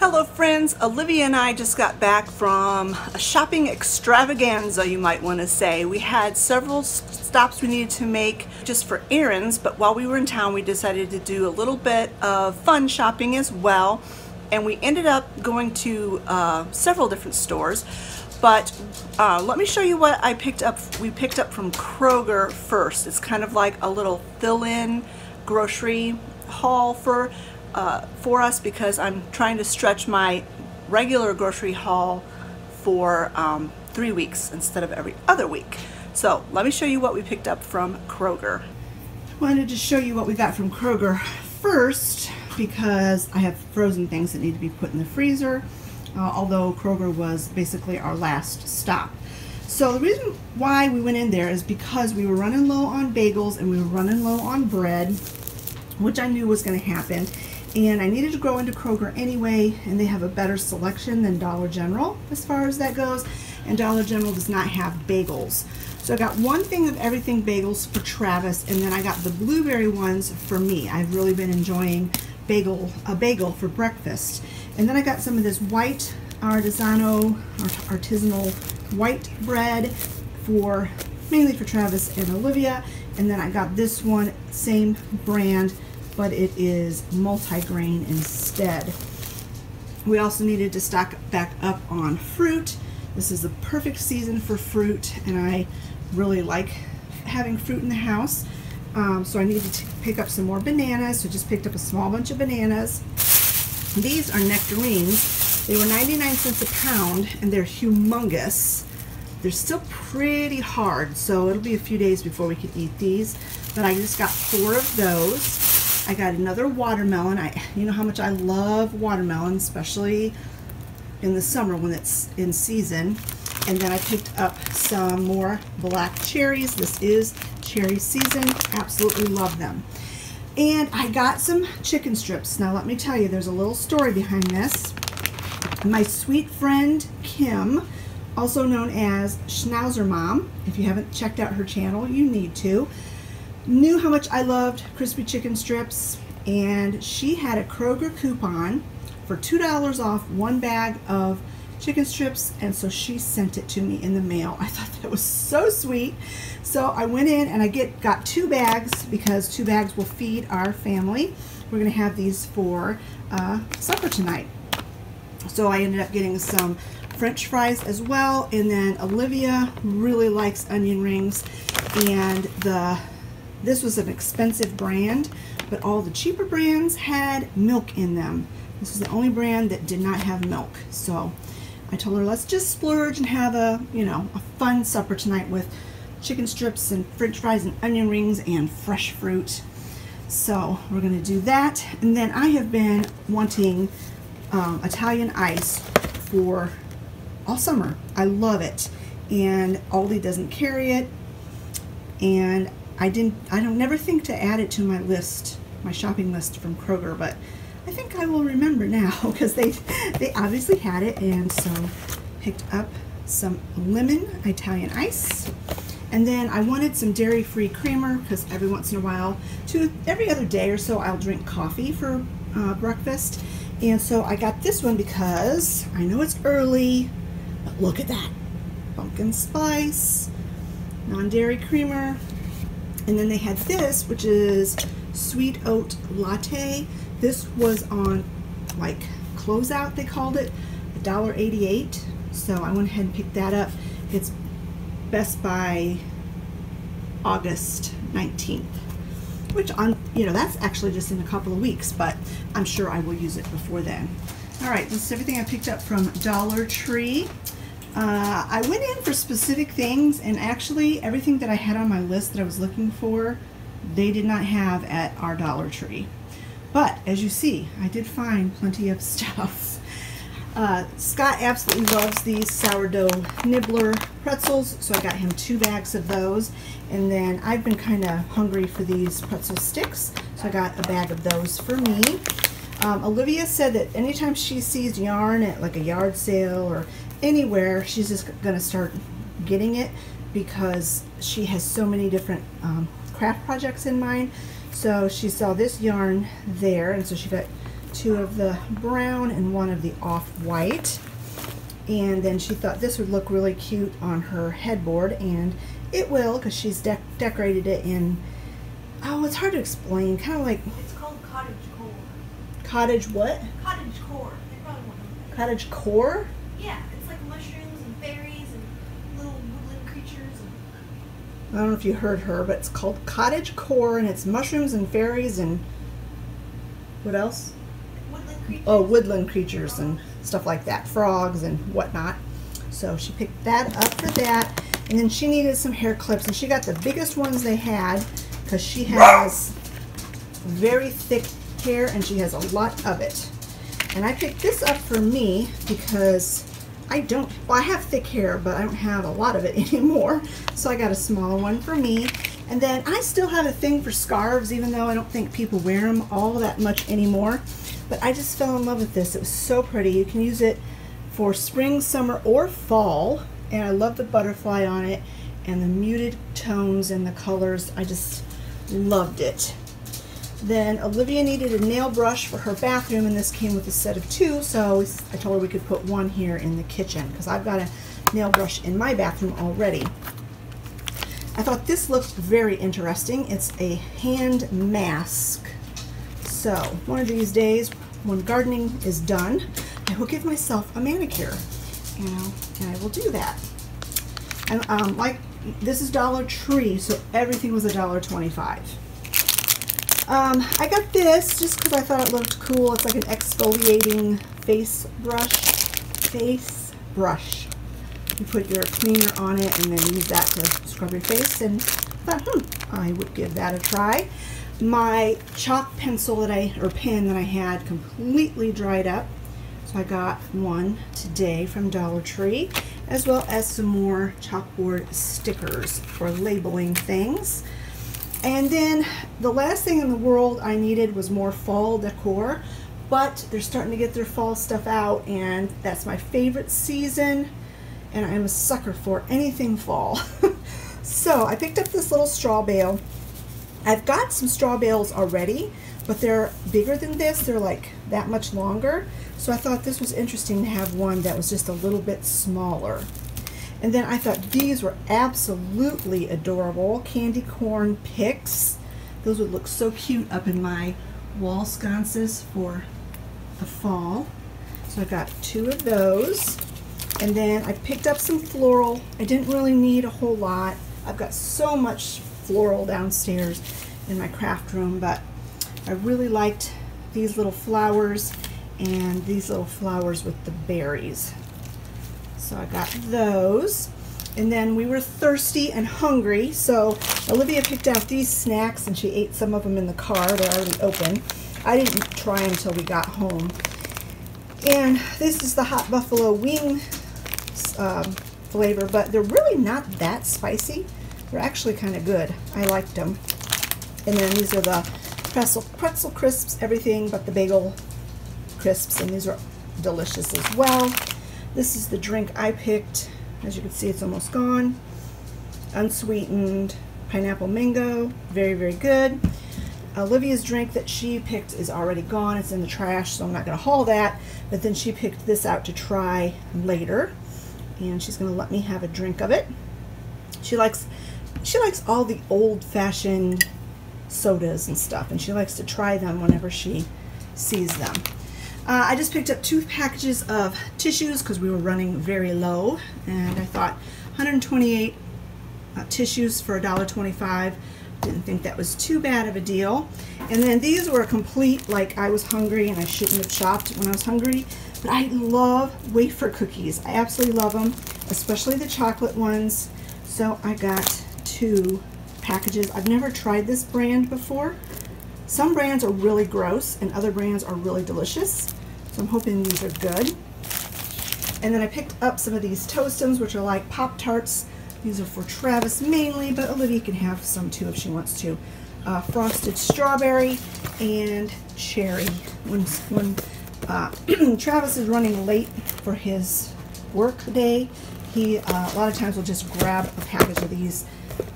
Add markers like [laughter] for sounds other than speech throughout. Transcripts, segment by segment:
Hello friends, Olivia and I just got back from a shopping extravaganza you might want to say. We had several stops we needed to make just for errands, but while we were in town we decided to do a little bit of fun shopping as well. And we ended up going to uh, several different stores. But uh, let me show you what I picked up. We picked up from Kroger first. It's kind of like a little fill-in grocery haul for uh, for us because I'm trying to stretch my regular grocery haul for um, three weeks instead of every other week. So let me show you what we picked up from Kroger. I wanted to show you what we got from Kroger first because I have frozen things that need to be put in the freezer, uh, although Kroger was basically our last stop. So the reason why we went in there is because we were running low on bagels and we were running low on bread, which I knew was going to happen and I needed to go into Kroger anyway and they have a better selection than Dollar General as far as that goes. And Dollar General does not have bagels. So I got one thing of everything bagels for Travis and then I got the blueberry ones for me. I've really been enjoying bagel a bagel for breakfast. And then I got some of this white artisano artisanal white bread for mainly for Travis and Olivia. And then I got this one same brand but it is multi-grain instead. We also needed to stock back up on fruit. This is the perfect season for fruit and I really like having fruit in the house. Um, so I needed to pick up some more bananas. So just picked up a small bunch of bananas. These are nectarines. They were 99 cents a pound and they're humongous. They're still pretty hard, so it'll be a few days before we can eat these. But I just got four of those. I got another watermelon. I, you know how much I love watermelon, especially in the summer when it's in season. And then I picked up some more black cherries. This is cherry season. Absolutely love them. And I got some chicken strips. Now let me tell you, there's a little story behind this. My sweet friend Kim, also known as Schnauzer Mom, if you haven't checked out her channel, you need to knew how much I loved crispy chicken strips and she had a Kroger coupon for $2 off one bag of chicken strips and so she sent it to me in the mail. I [laughs] thought that was so sweet. So I went in and I get got two bags because two bags will feed our family. We're to have these for uh, supper tonight. So I ended up getting some french fries as well and then Olivia really likes onion rings and the this was an expensive brand, but all the cheaper brands had milk in them. This was the only brand that did not have milk. So I told her, let's just splurge and have a, you know, a fun supper tonight with chicken strips and french fries and onion rings and fresh fruit. So we're going to do that. And then I have been wanting um, Italian ice for all summer. I love it. And Aldi doesn't carry it. And I didn't, I don't never think to add it to my list, my shopping list from Kroger, but I think I will remember now [laughs] because they, they obviously had it and so picked up some lemon Italian ice. And then I wanted some dairy-free creamer because every once in a while, to every other day or so, I'll drink coffee for uh, breakfast. And so I got this one because I know it's early, but look at that. Pumpkin spice, non-dairy creamer, and then they had this, which is sweet oat latte. This was on like closeout, they called it, $1.88. So I went ahead and picked that up. It's Best By August 19th which on you know that's actually just in a couple of weeks but I'm sure I will use it before then all right this is everything I picked up from Dollar Tree uh, I went in for specific things and actually everything that I had on my list that I was looking for they did not have at our Dollar Tree. But as you see, I did find plenty of [laughs] stuff. Uh, Scott absolutely loves these sourdough nibbler pretzels, so I got him two bags of those. And then I've been kind of hungry for these pretzel sticks, so I got a bag of those for me. Um, Olivia said that anytime she sees yarn at like a yard sale or anywhere, she's just going to start getting it because she has so many different um, craft projects in mind. So she saw this yarn there, and so she got two of the brown and one of the off-white. And then she thought this would look really cute on her headboard, and it will because she's de decorated it in, oh, it's hard to explain, kind of like It's called cottage core. cottage what? Cottage core. They probably won't. Cottage core? Yeah, it's like mushrooms and berries and little woodland creatures. And I don't know if you heard her, but it's called cottage core, and it's mushrooms and fairies and what else? woodland creatures. oh, woodland creatures and stuff like that, frogs and whatnot. So she picked that up for that. And then she needed some hair clips, and she got the biggest ones they had because she has very thick hair and she has a lot of it. And I picked this up for me because I don't, well, I have thick hair, but I don't have a lot of it [laughs] anymore. So I got a smaller one for me. And then I still have a thing for scarves, even though I don't think people wear them all that much anymore. But I just fell in love with this. It was so pretty. You can use it for spring, summer, or fall. And I love the butterfly on it and the muted tones and the colors. I just loved it. Then Olivia needed a nail brush for her bathroom, and this came with a set of two, so I told her we could put one here in the kitchen because I've got a nail brush in my bathroom already. I thought this looked very interesting. It's a hand mask. So one of these days, when gardening is done, I will give myself a manicure, you know, and I will do that. And um, like this is Dollar Tree, so everything was a dollar twenty-five. Um, I got this just because I thought it looked cool. It's like an exfoliating face brush. Face brush. You put your cleaner on it and then use that to scrub your face. And I thought, hmm, I would give that a try. My chalk pencil that I, or pen that I had completely dried up. So I got one today from Dollar Tree, as well as some more chalkboard stickers for labeling things. And then the last thing in the world I needed was more fall decor, but they're starting to get their fall stuff out, and that's my favorite season, and I'm a sucker for anything fall. [laughs] so I picked up this little straw bale. I've got some straw bales already, but they're bigger than this. They're like that much longer. So I thought this was interesting to have one that was just a little bit smaller. And then I thought these were absolutely adorable. Candy corn picks. Those would look so cute up in my wall sconces for the fall. So I got two of those. And then I picked up some floral. I didn't really need a whole lot. I've got so much floral downstairs in my craft room, but I really liked these little flowers and these little flowers with the berries. So I got those. And then we were thirsty and hungry, so Olivia picked out these snacks and she ate some of them in the car. They're already open. I didn't try them until we got home. And this is the hot buffalo wing um, flavor, but they're really not that spicy. They're actually kind of good. I liked them. And then these are the pretzel, pretzel crisps, everything but the bagel crisps, and these are delicious as well. This is the drink I picked. As you can see, it's almost gone. Unsweetened pineapple mango. Very, very good. Olivia's drink that she picked is already gone. It's in the trash, so I'm not going to haul that. But then she picked this out to try later. And she's going to let me have a drink of it. She likes she likes all the old-fashioned sodas and stuff, and she likes to try them whenever she sees them. Uh, I just picked up two packages of tissues because we were running very low, and I thought 128 uh, tissues for $1.25. Didn't think that was too bad of a deal. And then these were complete, like I was hungry and I shouldn't have shopped when I was hungry. But I love wafer cookies. I absolutely love them, especially the chocolate ones. So I got two packages. I've never tried this brand before. Some brands are really gross and other brands are really delicious. So I'm hoping these are good. And then I picked up some of these Toast'ems, which are like Pop-Tarts. These are for Travis mainly, but Olivia can have some too if she wants to. Uh, frosted strawberry and cherry. When, when uh, [clears throat] Travis is running late for his work day, he uh, a lot of times will just grab a package of these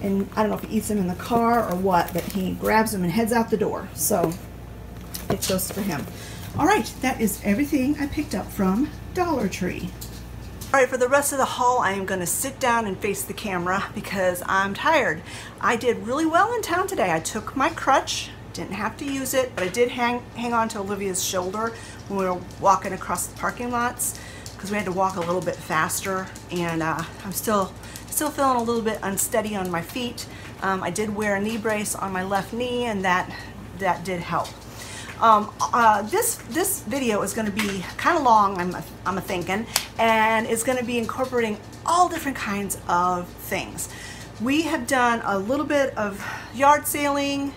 and I don't know if he eats them in the car or what, but he grabs them and heads out the door. So it goes for him. All right, that is everything I picked up from Dollar Tree. All right, for the rest of the haul, I am gonna sit down and face the camera because I'm tired. I did really well in town today. I took my crutch, didn't have to use it, but I did hang, hang on to Olivia's shoulder when we were walking across the parking lots because we had to walk a little bit faster and uh, I'm still still feeling a little bit unsteady on my feet. Um, I did wear a knee brace on my left knee and that that did help. Um, uh, this this video is going to be kind of long, I'm I'm thinking, and it's going to be incorporating all different kinds of things. We have done a little bit of yard sailing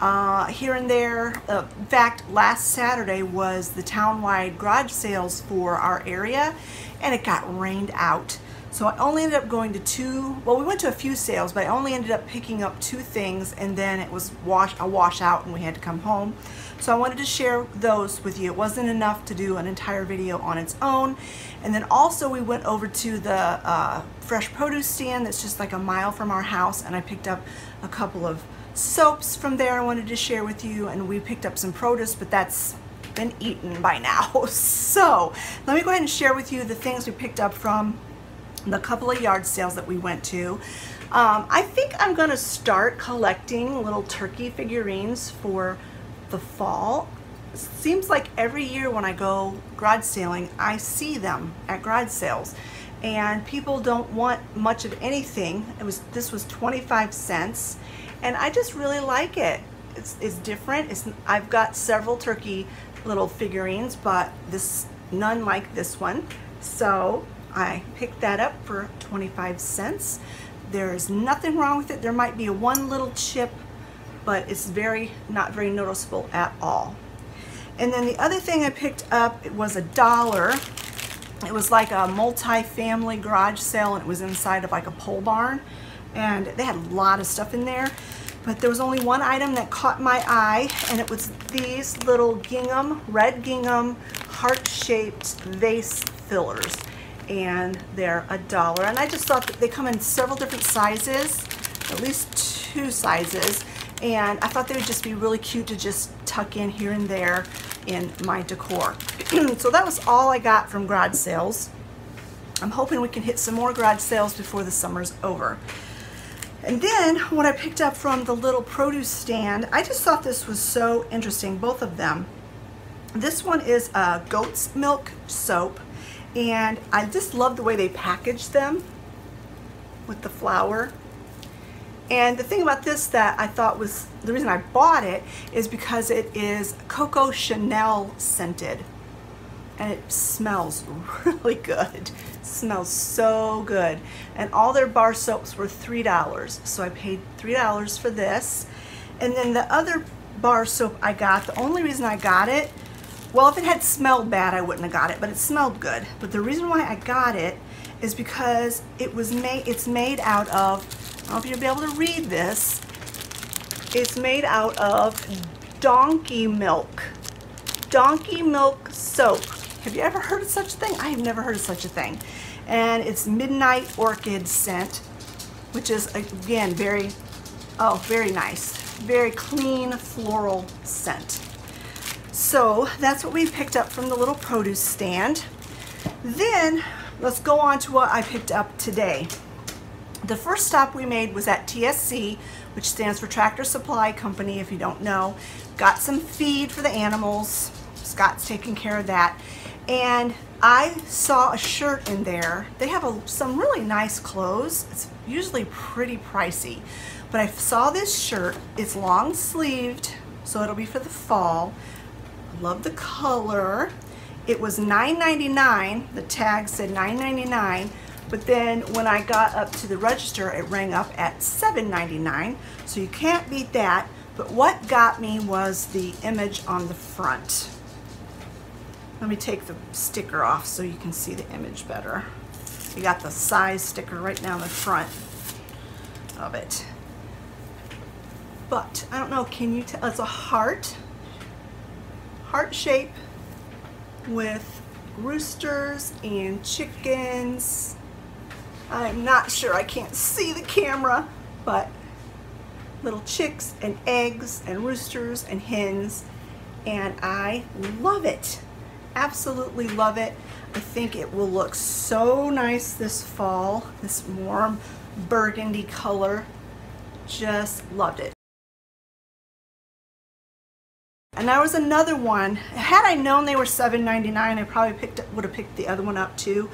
uh, here and there. Uh, in fact, last Saturday was the town-wide garage sales for our area, and it got rained out. So I only ended up going to two, well we went to a few sales, but I only ended up picking up two things and then it was wash, a washout and we had to come home. So I wanted to share those with you. It wasn't enough to do an entire video on its own. And then also we went over to the uh, fresh produce stand that's just like a mile from our house and I picked up a couple of soaps from there I wanted to share with you and we picked up some produce but that's been eaten by now. [laughs] So let me go ahead and share with you the things we picked up from the couple of yard sales that we went to. Um, I think I'm going to start collecting little turkey figurines for the fall. seems like every year when I go garage sailing, I see them at garage sales. And people don't want much of anything. It was This was 25 cents. And I just really like it. It's, it's different. It's, I've got several turkey little figurines, but this none like this one. So I picked that up for 25 cents. There's nothing wrong with it. There might be one little chip, but it's very not very noticeable at all. And then the other thing I picked up it was a dollar. It was like a multi-family garage sale and it was inside of like a pole barn. And they had a lot of stuff in there. But there was only one item that caught my eye and it was these little gingham, red gingham, heart-shaped vase fillers and they're a dollar. And I just thought that they come in several different sizes, at least two sizes, and I thought they would just be really cute to just tuck in here and there in my decor. [clears throat] so that was all I got from garage sales. I'm hoping we can hit some more garage sales before the summer's over. And then what I picked up from the little produce stand, I just thought this was so interesting, both of them. This one is a goat's milk soap and I just love the way they package them with the flour. And the thing about this that I thought was, the reason I bought it is because it is Coco Chanel scented. And it smells [laughs] really good. It smells so good. And all their bar soaps were $3. So I paid $3 for this. And then the other bar soap I got, the only reason I got it well, if it had smelled bad, I wouldn't have got it, but it smelled good. But the reason why I got it is because it was made, it's made out of, I don't know if you'll be able to read this, it's made out of donkey milk. Donkey milk soap. Have you ever heard of such a thing? I have never heard of such a thing. And it's Midnight Orchid scent, which is, again, very, oh, very nice. Very clean floral scent. So that's what we picked up from the little produce stand. Then let's go on to what I picked up today. The first stop we made was at TSC, which stands for Tractor Supply Company, if you don't know. Got some feed for the animals. Scott's taking care of that. And I saw a shirt in there. They have a, some really nice clothes. It's usually pretty pricey. But I saw this shirt. It's long sleeved, so it'll be for the fall. I love the color. It was $9.99. The tag said $9.99. But then when I got up to the register, it rang up at $7.99. So you can't beat that. But what got me was the image on the front. Let me take the sticker off so you can see the image better. You got the size sticker right down the front of it. But I don't know, can you tell? It's a heart heart shape with roosters and chickens. I'm not sure, I can't see the camera, but little chicks and eggs and roosters and hens. and I love it. Absolutely love it. I think it will look so nice this fall, this warm burgundy color. Just loved it. And that was another one. Had I known they were $7.99, I probably picked would have picked the other one up too.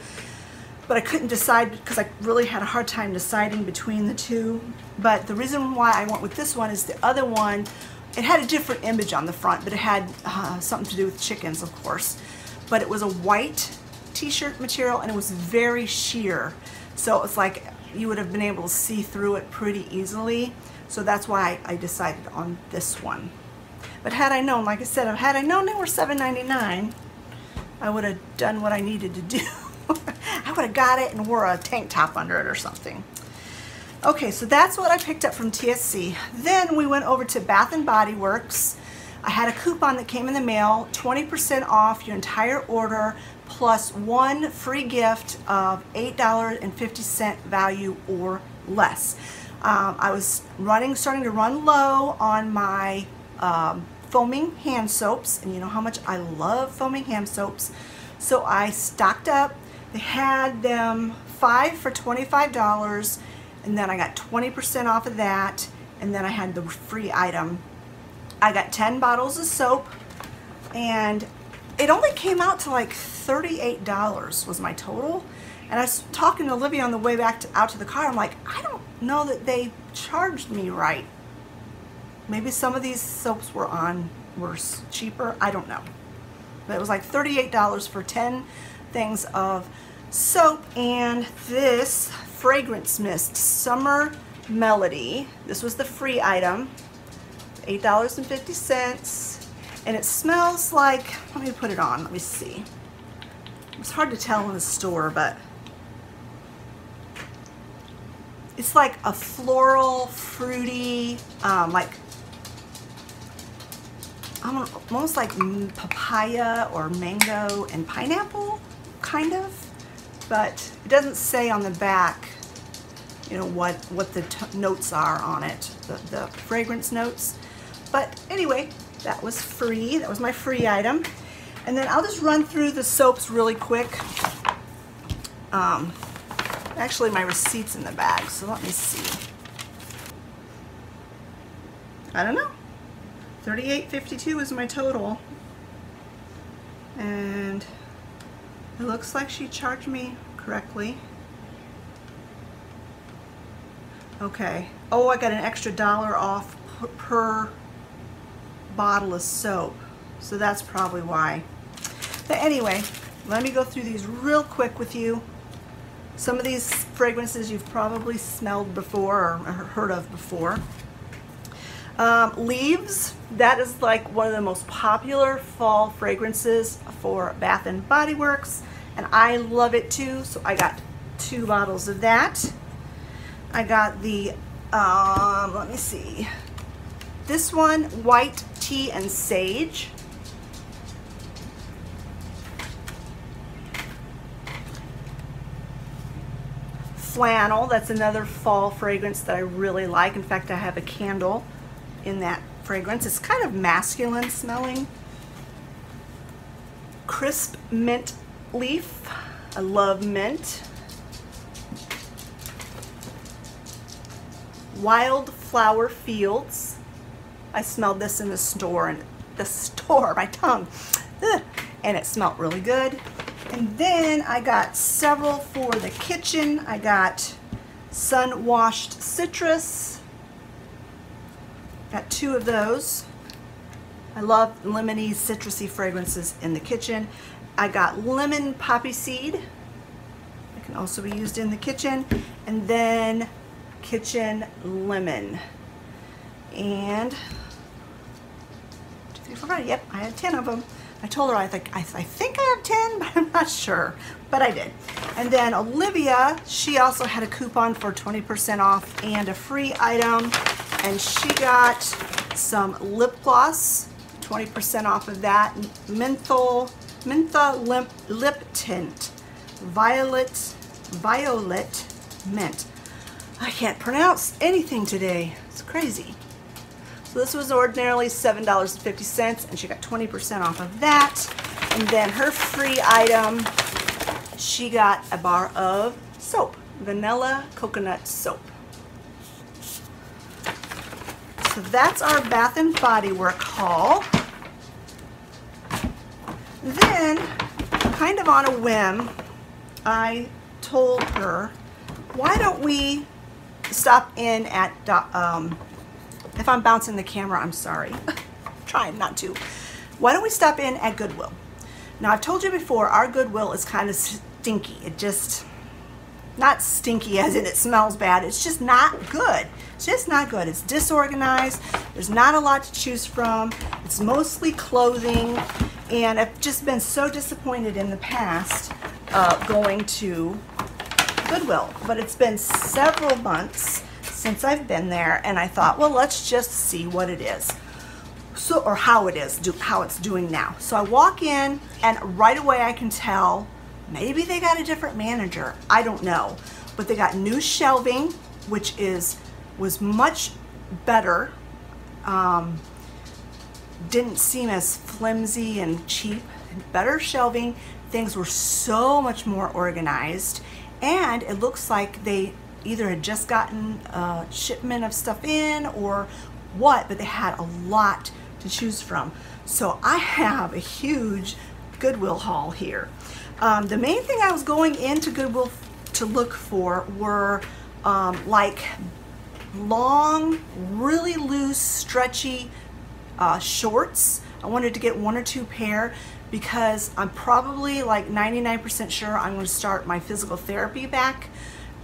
But I couldn't decide because I really had a hard time deciding between the two. But the reason why I went with this one is the other one, it had a different image on the front, but it had uh, something to do with chickens, of course. But it was a white t-shirt material and it was very sheer. So it was like you would have been able to see through it pretty easily. So that's why I decided on this one. But had I known, like I said, had I known they were $7.99, I would have done what I needed to do. [laughs] I would have got it and wore a tank top under it or something. Okay, so that's what I picked up from TSC. Then we went over to Bath & Body Works. I had a coupon that came in the mail, 20% off your entire order plus one free gift of $8.50 value or less. Um, I was running, starting to run low on my um, foaming hand soaps, and you know how much I love foaming hand soaps. So I stocked up. They had them five for $25, and then I got 20% off of that, and then I had the free item. I got 10 bottles of soap, and it only came out to like $38 was my total. And I was talking to Olivia on the way back to, out to the car. I'm like, I don't know that they charged me right. Maybe some of these soaps were on were cheaper. I don't know. But it was like $38 for 10 things of soap and this fragrance mist summer melody. This was the free item. $8.50 and it smells like let me put it on let me see. It's hard to tell in the store but it's like a floral fruity um, like almost like papaya or mango and pineapple, kind of. But it doesn't say on the back, you know, what, what the notes are on it, the, the fragrance notes. But anyway, that was free. That was my free item. And then I'll just run through the soaps really quick. Um, actually, my receipt's in the bag, so let me see. I don't know. 38.52 is my total. And it looks like she charged me correctly. Okay. Oh, I got an extra dollar off per bottle of soap. So that's probably why. But anyway, let me go through these real quick with you. Some of these fragrances you've probably smelled before or heard of before. Um, leaves, that is like one of the most popular fall fragrances for Bath and Body Works, and I love it too, so I got two bottles of that. I got the, um, let me see, this one, White Tea and Sage. Flannel, that's another fall fragrance that I really like. In fact, I have a candle in that fragrance. It's kind of masculine smelling. Crisp mint leaf. I love mint. Wildflower Fields. I smelled this in the store and the store, my tongue, Ugh. and it smelled really good. And then I got several for the kitchen. I got sun washed citrus, Got two of those. I love lemony, citrusy fragrances in the kitchen. I got lemon poppy seed. It can also be used in the kitchen. And then kitchen lemon. And, two, three, four, five. yep, I had 10 of them. I told her I think I, I think I have 10, [laughs] but I'm not sure. But I did. And then Olivia, she also had a coupon for 20% off and a free item and she got some lip gloss, 20% off of that, menthol, mentha lip, lip tint, violet, violet mint. I can't pronounce anything today. It's crazy. So this was ordinarily $7.50 and she got 20% off of that. And then her free item, she got a bar of soap, vanilla coconut soap. So that's our Bath and Body Work haul. Then, kind of on a whim, I told her, why don't we stop in at, um, if I'm bouncing the camera, I'm sorry. [laughs] trying not to. Why don't we stop in at Goodwill? Now, I've told you before, our Goodwill is kind of stinky. It just, not stinky as in it smells bad. It's just not good. Just not good. It's disorganized. There's not a lot to choose from. It's mostly clothing. And I've just been so disappointed in the past uh, going to Goodwill. But it's been several months since I've been there and I thought, well, let's just see what it is. So, or how it is, do, how it's doing now. So I walk in and right away I can tell maybe they got a different manager. I don't know. But they got new shelving, which is was much better. Um, didn't seem as flimsy and cheap. Better shelving. Things were so much more organized. And it looks like they either had just gotten a shipment of stuff in or what, but they had a lot to choose from. So I have a huge Goodwill haul here. Um, the main thing I was going into Goodwill to look for were um, like long, really loose, stretchy uh, shorts. I wanted to get one or two pair because I'm probably like 99% sure I'm going to start my physical therapy back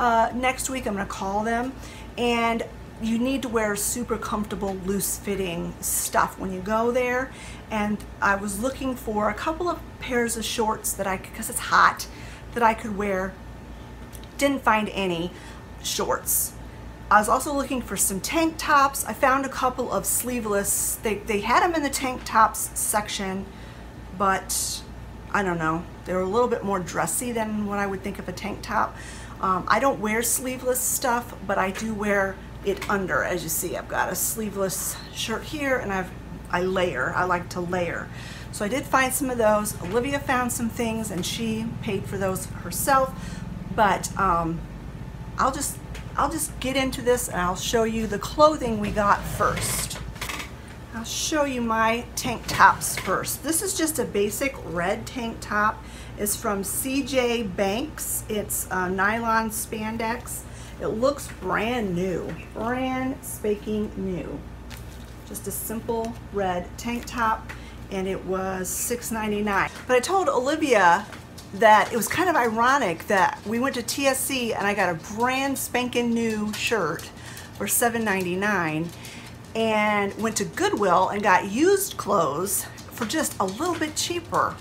uh, next week. I'm going to call them and you need to wear super comfortable loose fitting stuff when you go there and I was looking for a couple of pairs of shorts that I because it's hot that I could wear didn't find any shorts I was also looking for some tank tops. I found a couple of sleeveless. They, they had them in the tank tops section, but I don't know. They were a little bit more dressy than what I would think of a tank top. Um, I don't wear sleeveless stuff, but I do wear it under. As you see, I've got a sleeveless shirt here and I've I layer. I like to layer. So I did find some of those. Olivia found some things and she paid for those herself, but um, I'll just I'll just get into this and I'll show you the clothing we got first. I'll show you my tank tops first. This is just a basic red tank top. It's from CJ Banks. It's uh, nylon spandex. It looks brand new, brand spanking new. Just a simple red tank top and it was $6.99. But I told Olivia that it was kind of ironic that we went to TSC and I got a brand spanking new shirt for $7.99 and went to Goodwill and got used clothes for just a little bit cheaper.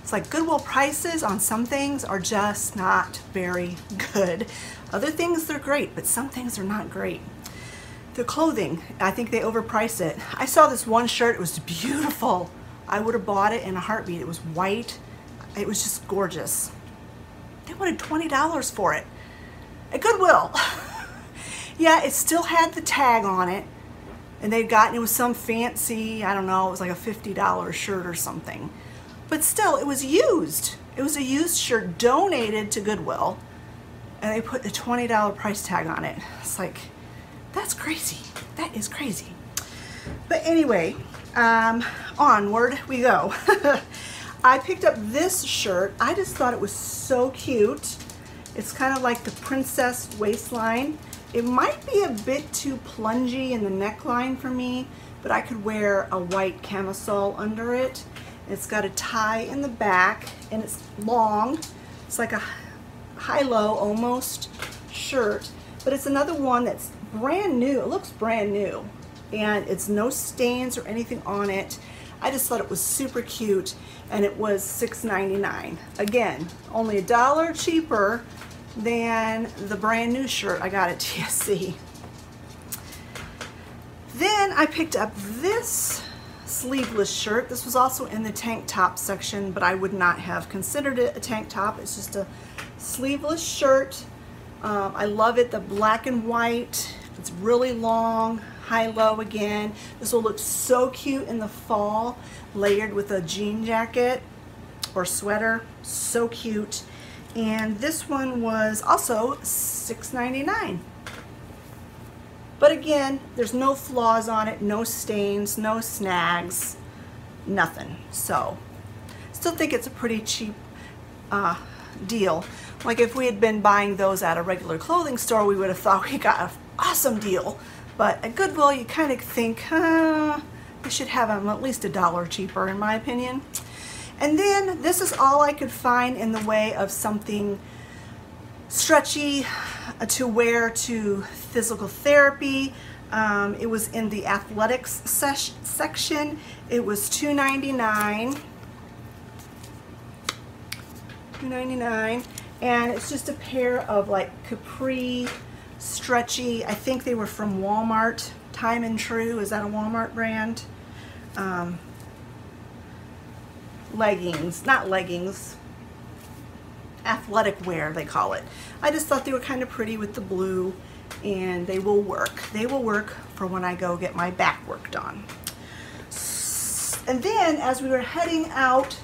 It's like Goodwill prices on some things are just not very good. Other things they're great, but some things are not great. The clothing, I think they overprice it. I saw this one shirt, it was beautiful. I would have bought it in a heartbeat. It was white, it was just gorgeous. They wanted $20 for it at Goodwill. [laughs] yeah, it still had the tag on it. And they'd gotten it was some fancy, I don't know, it was like a $50 shirt or something. But still, it was used. It was a used shirt donated to Goodwill. And they put a $20 price tag on it. It's like, that's crazy. That is crazy. But anyway, um, onward we go. [laughs] I picked up this shirt. I just thought it was so cute. It's kind of like the princess waistline. It might be a bit too plungy in the neckline for me, but I could wear a white camisole under it. It's got a tie in the back and it's long. It's like a high-low almost shirt, but it's another one that's brand new. It looks brand new and it's no stains or anything on it. I just thought it was super cute and it was $6.99. Again, only a dollar cheaper than the brand new shirt I got at [laughs] TSC. Then I picked up this sleeveless shirt. This was also in the tank top section, but I would not have considered it a tank top. It's just a sleeveless shirt. Um, I love it, the black and white. It's really long, high-low again. This will look so cute in the fall, layered with a jean jacket or sweater. So cute. And this one was also $6.99. But again, there's no flaws on it, no stains, no snags, nothing. So, still think it's a pretty cheap uh, deal. Like if we had been buying those at a regular clothing store, we would have thought we got an awesome deal. But at Goodwill, you kind of think, huh, they should have them at least a dollar cheaper, in my opinion. And then this is all I could find in the way of something stretchy uh, to wear to physical therapy. Um, it was in the athletics section. It was $2.99. $2.99 and it's just a pair of like capri stretchy. I think they were from Walmart. Time and Tru is that a Walmart brand? Um, leggings not leggings. Athletic wear they call it. I just thought they were kind of pretty with the blue and they will work. They will work for when I go get my back work done. And then as we were heading out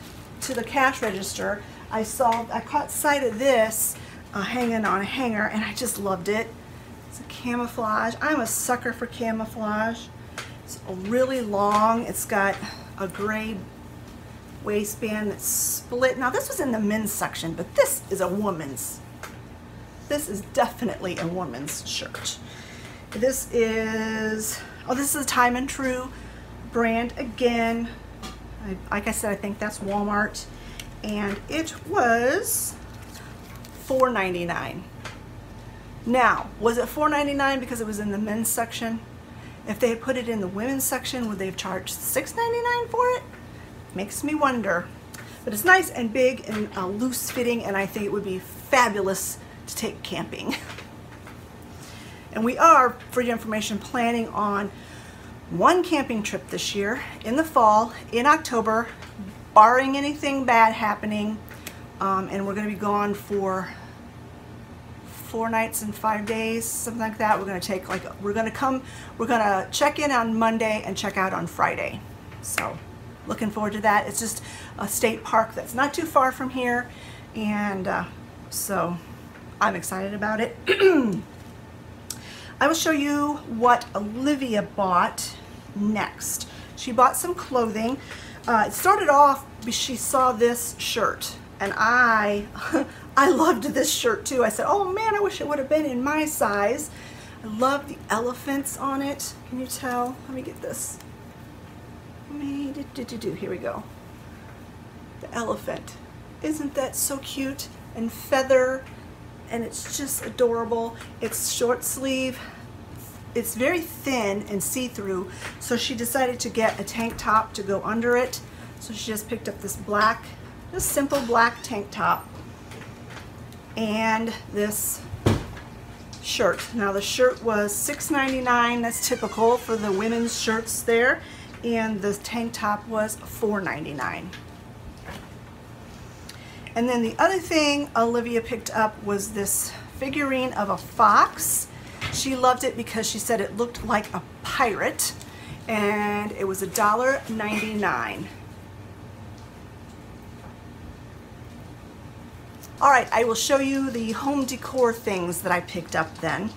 to the cash register I saw, I caught sight of this uh, hanging on a hanger and I just loved it. Camouflage. I'm a sucker for camouflage. It's really long. It's got a gray waistband that's split. Now this was in the men's section, but this is a woman's. This is definitely a woman's shirt. This is, oh this is a Time and Tru brand again. I, like I said, I think that's Walmart and it was $4.99. Now, was it $4.99 because it was in the men's section? If they had put it in the women's section, would they have charged $6.99 for it? Makes me wonder. But it's nice and big and uh, loose fitting, and I think it would be fabulous to take camping. [laughs] and we are, for your information, planning on one camping trip this year in the fall, in October, barring anything bad happening. Um, and we're going to be gone for four nights and five days, something like that. We're going to take like, we're going to come, we're going to check in on Monday and check out on Friday. So looking forward to that. It's just a state park that's not too far from here. And uh, so I'm excited about it. [clears throat] I will show you what Olivia bought next. She bought some clothing. Uh, it started off, she saw this shirt and I, [laughs] I loved this shirt too. I said, oh man, I wish it would have been in my size. I love the elephants on it. Can you tell? Let me get this. Me did do. Here we go. The elephant. Isn't that so cute? And feather, and it's just adorable. It's short sleeve, it's very thin and see-through, so she decided to get a tank top to go under it. So she just picked up this black, just simple black tank top and this shirt. Now the shirt was $6.99, that's typical for the women's shirts there, and the tank top was $4.99. And then the other thing Olivia picked up was this figurine of a fox she loved it because she said it looked like a pirate and it was $1.99. All right, I will show you the home decor things that I picked up then.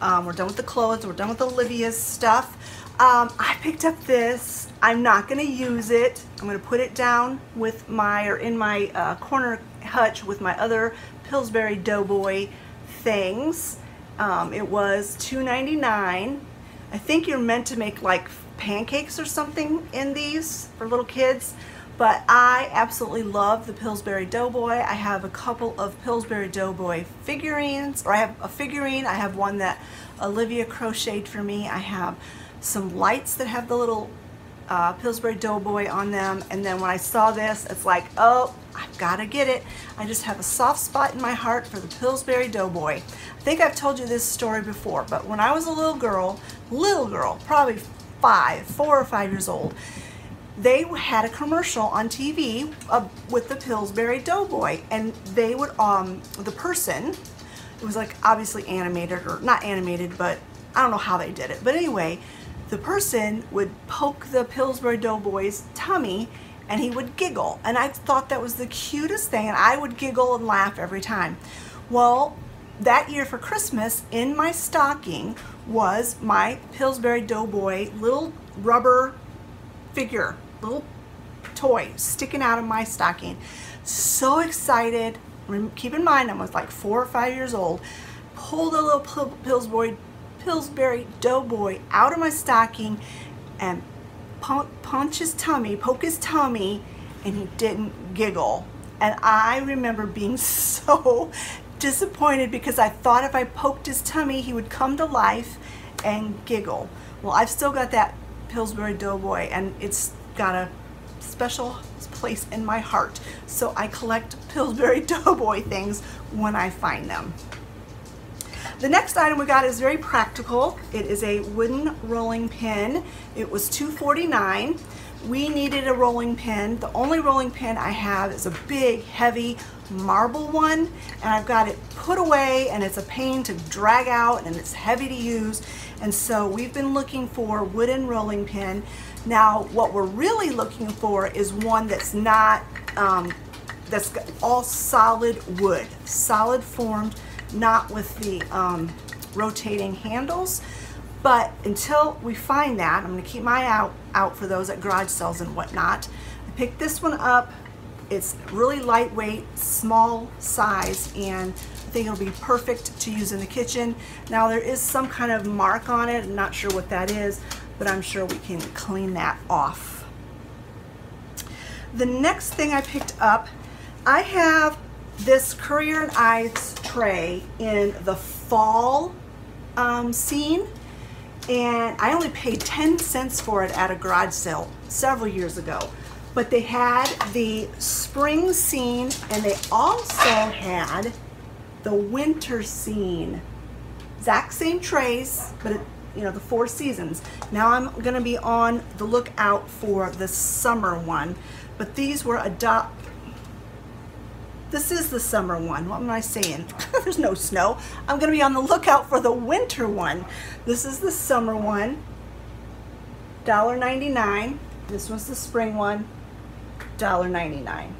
Um, we're done with the clothes, we're done with Olivia's stuff. Um, I picked up this. I'm not gonna use it. I'm gonna put it down with my, or in my uh, corner hutch with my other Pillsbury Doughboy things. Um, it was $2.99. I think you're meant to make like pancakes or something in these for little kids. But I absolutely love the Pillsbury Doughboy. I have a couple of Pillsbury Doughboy figurines, or I have a figurine. I have one that Olivia crocheted for me. I have some lights that have the little uh, Pillsbury Doughboy on them. And then when I saw this, it's like, oh, I've got to get it. I just have a soft spot in my heart for the Pillsbury Doughboy. I think I've told you this story before, but when I was a little girl, little girl, probably five, four or five years old, they had a commercial on TV uh, with the Pillsbury Doughboy, and they would, um, the person, it was like obviously animated, or not animated, but I don't know how they did it. But anyway, the person would poke the Pillsbury Doughboy's tummy and he would giggle. And I thought that was the cutest thing, and I would giggle and laugh every time. Well, that year for Christmas, in my stocking was my Pillsbury Doughboy little rubber figure, little toy sticking out of my stocking. So excited. Keep in mind, I was like four or five years old. Pulled a little Pillsbury, Pillsbury Doughboy out of my stocking and punch his tummy, poke his tummy, and he didn't giggle. And I remember being [laughs] so disappointed because I thought if I poked his tummy, he would come to life and giggle. Well, I've still got that Pillsbury Doughboy, and it's got a special place in my heart. So I collect Pillsbury [laughs] Doughboy things when I find them. The next item we got is very practical. It is a wooden rolling pin. It was $2.49. We needed a rolling pin. The only rolling pin I have is a big, heavy marble one, and I've got it put away, and it's a pain to drag out, and it's heavy to use. And so we've been looking for wooden rolling pin. Now, what we're really looking for is one that's not, um, that's all solid wood, solid formed, not with the um, rotating handles. But until we find that, I'm gonna keep my eye out, out for those at garage sales and whatnot. I picked this one up. It's really lightweight, small size, and I think it'll be perfect to use in the kitchen. Now there is some kind of mark on it. I'm not sure what that is, but I'm sure we can clean that off. The next thing I picked up, I have this Currier and Ives tray in the fall um, scene and I only paid 10 cents for it at a garage sale several years ago. But they had the spring scene and they also had the winter scene. Exact same trays, but you know, the four seasons. Now I'm gonna be on the lookout for the summer one, but these were a dot. this is the summer one. What am I saying? [laughs] There's no snow. I'm going to be on the lookout for the winter one. This is the summer one. $1.99. This one's the spring one. $1.99.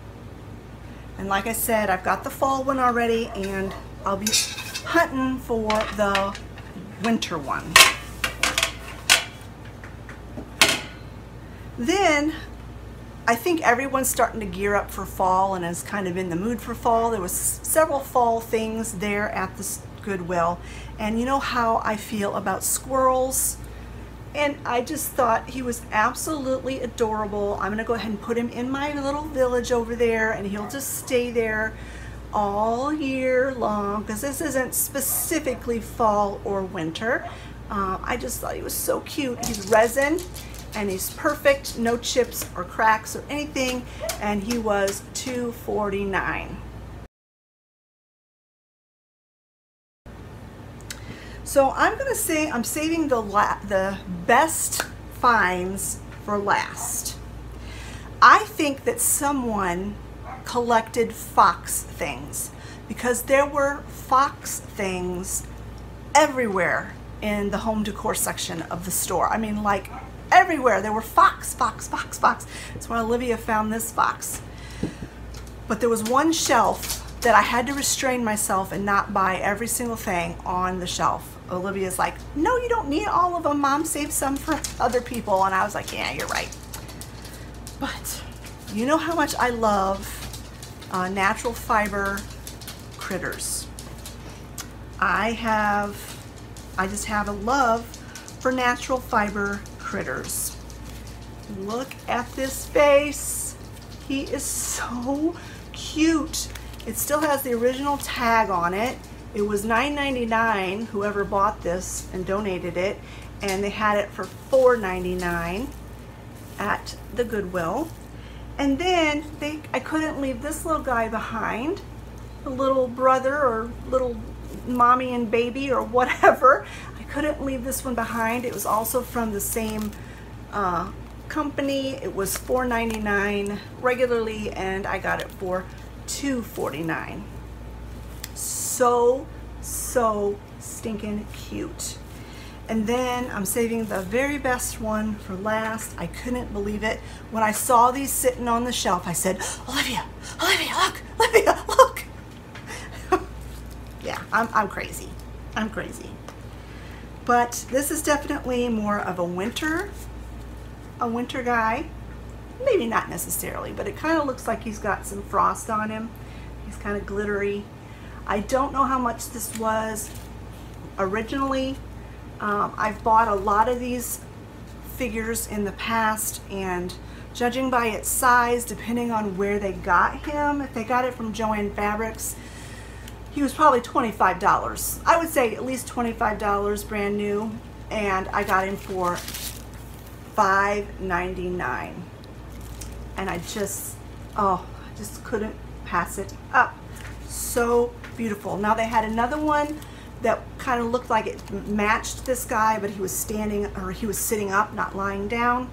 And like I said, I've got the fall one already and I'll be hunting for the winter one. Then I think everyone's starting to gear up for fall and is kind of in the mood for fall. There was several fall things there at the Goodwill. And you know how I feel about squirrels. And I just thought he was absolutely adorable. I'm gonna go ahead and put him in my little village over there and he'll just stay there all year long because this isn't specifically fall or winter. Um, I just thought he was so cute. He's resin and he's perfect, no chips or cracks or anything, and he was 249. So I'm gonna say I'm saving the the best finds for last. I think that someone collected fox things because there were fox things everywhere in the home decor section of the store. I mean like everywhere. There were fox, fox, fox, fox. That's why Olivia found this fox. But there was one shelf that I had to restrain myself and not buy every single thing on the shelf. Olivia's like, no, you don't need all of them, Mom. Save some for other people. And I was like, yeah, you're right. But you know how much I love uh, natural fiber critters. I have, I just have a love for natural fiber critters. Look at this face. He is so cute. It still has the original tag on it. It was $9.99, whoever bought this and donated it, and they had it for $4.99 at the Goodwill. And then they, I couldn't leave this little guy behind, the little brother or little mommy and baby or [laughs] whatever couldn't leave this one behind. It was also from the same uh, company. It was $4.99 regularly and I got it for $2.49. So, so stinking cute. And then I'm saving the very best one for last. I couldn't believe it. When I saw these sitting on the shelf, I said, Olivia, Olivia, look, Olivia, look. [laughs] yeah, I'm, I'm crazy. I'm crazy. But this is definitely more of a winter, a winter guy. Maybe not necessarily, but it kind of looks like he's got some frost on him. He's kind of glittery. I don't know how much this was originally. Um, I've bought a lot of these figures in the past and judging by its size, depending on where they got him, if they got it from Joann Fabrics, he was probably $25. I would say at least $25 brand new and I got him for $5.99 and I just oh I just couldn't pass it up. So beautiful. Now they had another one that kind of looked like it matched this guy but he was standing or he was sitting up not lying down.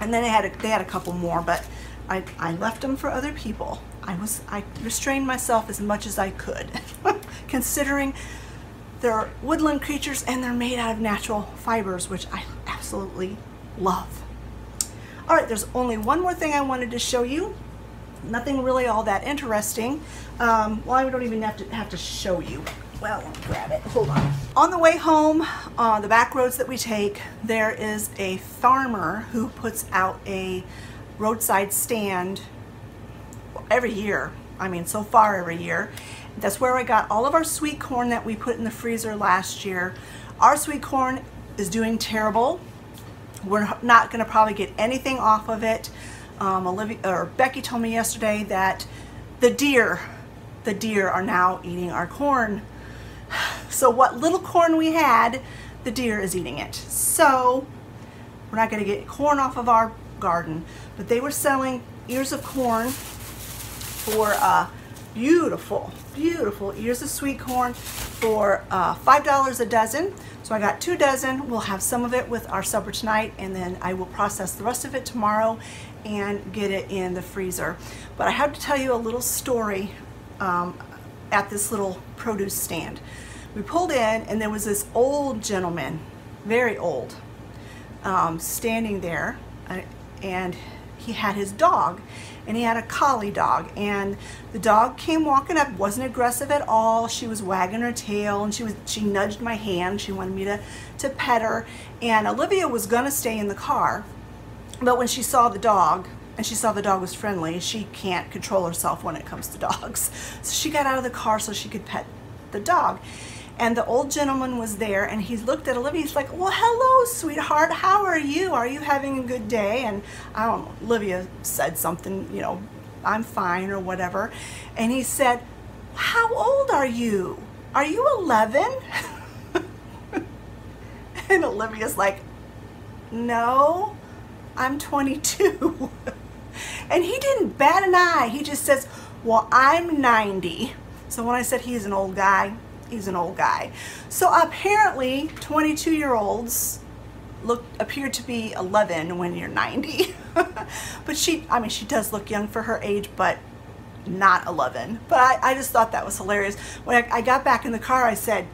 And then they had a, they had a couple more but I, I left them for other people I was I restrained myself as much as I could, [laughs] considering they're woodland creatures and they're made out of natural fibers, which I absolutely love. All right, there's only one more thing I wanted to show you. Nothing really all that interesting. Um, well, I don't even have to have to show you. Well, let me grab it. Hold on. On the way home, on uh, the back roads that we take, there is a farmer who puts out a roadside stand every year. I mean, so far every year. That's where I got all of our sweet corn that we put in the freezer last year. Our sweet corn is doing terrible. We're not going to probably get anything off of it. Um, Olivia or Becky told me yesterday that the deer, the deer are now eating our corn. [sighs] So what little corn we had, the deer is eating it. So we're not going to get corn off of our garden, but they were selling ears of corn for uh, beautiful, beautiful ears of sweet corn for uh, $5 a dozen. So I got two dozen. We'll have some of it with our supper tonight and then I will process the rest of it tomorrow and get it in the freezer. But I have to tell you a little story um, at this little produce stand. We pulled in and there was this old gentleman, very old, um, standing there and he had his dog and he had a collie dog and the dog came walking up wasn't aggressive at all. She was wagging her tail and she was she nudged my hand. She wanted me to to pet her and Olivia was gonna stay in the car but when she saw the dog and she saw the dog was friendly she can't control herself when it comes to [laughs] dogs. So she got out of the car so she could pet the dog and the old gentleman was there and he looked at Olivia. He's like, well, hello, sweetheart. How are you? Are you having a good day? And I don't know, Olivia said something, you know, I'm fine or whatever. And he said, how old are you? Are you 11? [laughs] and Olivia's like, no, I'm 22. [laughs] and he didn't bat an eye. He just says, well, I'm 90. So when I said he's an old guy, he's an old guy. So apparently 22 year olds look appear to be 11 when you're 90. [laughs] but she, I mean, she does look young for her age, but not 11. But I, I just thought that was hilarious. When I, I got back in the car, I said,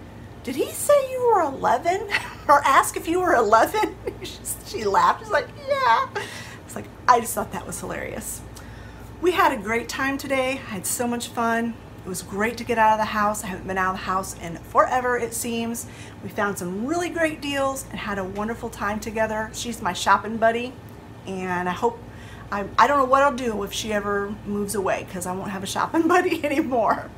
did he say you were 11? [laughs] or ask if you were 11? [laughs] she laughed. She's like, yeah. It's like, I just thought that was hilarious. We had a great time today. I had so much fun. It was great to get out of the house. I haven't been out of the house in forever, it seems. We found some really great deals and had a wonderful time together. She's my shopping buddy, and I hope, I, I don't know what I'll do if she ever moves away because I won't have a shopping [laughs] buddy anymore.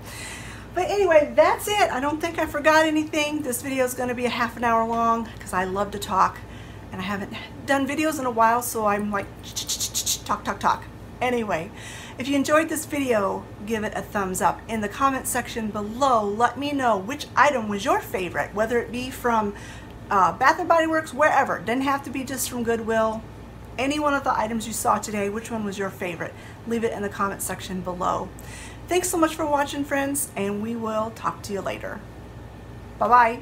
But anyway, that's it. I don't think I forgot anything. This video is going to be a half an hour long because I love to talk and I haven't done videos in a while, so I'm like, talk, talk, talk. Anyway, if you enjoyed this video, give it a thumbs up. In the comment section below, let me know which item was your favorite, whether it be from uh, Bath & Body Works, wherever. It didn't have to be just from Goodwill. Any one of the items you saw today, which one was your favorite? Leave it in the comment section below. Thanks so much for watching, friends, and we will talk to you later. Bye-bye.